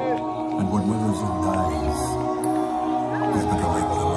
And when Willows dies, he's become a